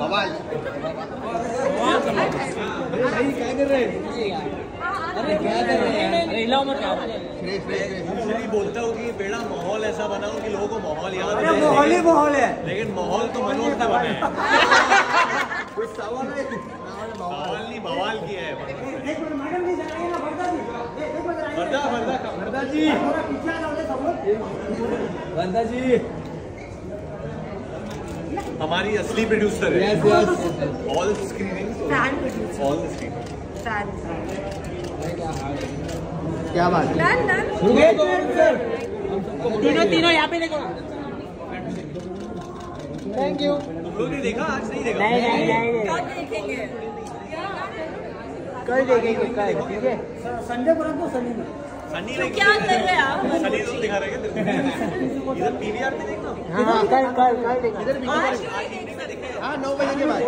बवाल fresh fresh यही बोलता हूँ कि बेड़ा माहौल ऐसा बनाओ कि लोगों को माहौल याद अरे माहौल ही माहौल है। लेकिन माहौल तो मनोज ने बनाया कुछ सवाल है। बवाल नहीं बवाल किया है वर्दा। वर्दा वर्दा जी। वर्दा जी। हमारी असली प्रोड्यूसर है। Yes yes all screening fan producer all screening fan क्या बात है? डन डन तीनों तीनों यहाँ पे देखो। थैंक यू तुम लोग ने देखा? आज नहीं देखा? नहीं नहीं नहीं। कब देखेंगे? कल देखेंगे कल ठीक है? संडे को रखो सनी में सनी तो क्या कर रहे हैं आप? सनी तो दिखा रहे हैं क्या तेरे को? इधर पीवीआर में देखना हाँ कल कल कल देखेंगे। इधर भी आज नहीं देख सकते। हाँ बजे के बाद।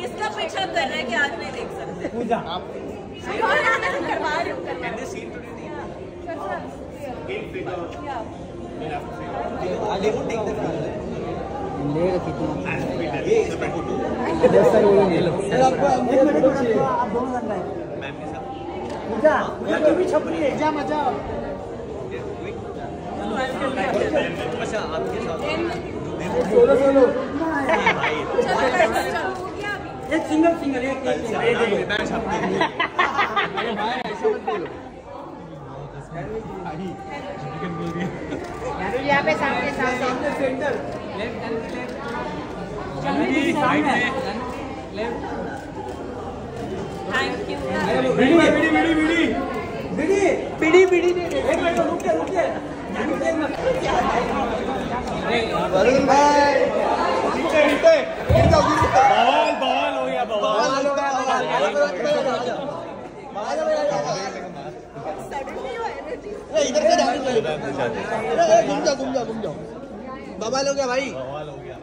किसका पीछा कर रहे हैं कि आज नहीं देख सकते? पूजा। आप और आना करवा रही हूँ मैंने सीन नहीं दिया आगे को टेक लेगा कितना ये इसका फ़ोटो सर एक मिनट आपको आप दोनों बन रहे हैं। पूजा पूजा तू भी छपरी है। जा मज़ा। अच्छा आपके साथ सोलो सोलो भाई चलो चलो चलो हो। गया अभी एक सिंगल सिंगल एक एक मैं छापती हूँ यहाँ पे सामने। सामने सेंटर थैंक यू बीड़ी बीड़ी बीड़ी बीड़ी बीड़ी बीड़ी बीड़ी दे दे एक मिनट रुक जा। रुक जा वरुण भाई नीचे नीचे गिर जाओ गिर जाओ बवाल बवाल हो गया बवाल हो सडनली योर एनर्जी इधर से अरे घूम जाओ घूम जाओ घूम जाओ बवाल हो गया भाई। बवाल हो गया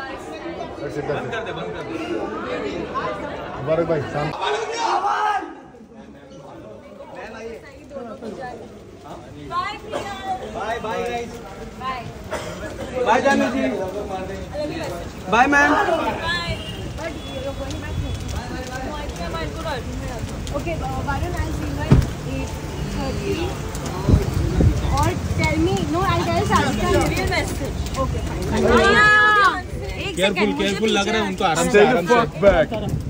बंद कर दे बंद कर दे। मुबारक भाई Sam bye Priya bye bye guys bye bye जानू ji bye ma'am bye but you're going back home. No, I think I'll go to Arjun Okay, uh, Varun, I'll see you at 8.30. Or tell me, no, I'll tell Sarika real message. Okay, fine. हाँ, एक careful second, मुझे careful लग पीछे रहा है उनको रखना आराम से आराम से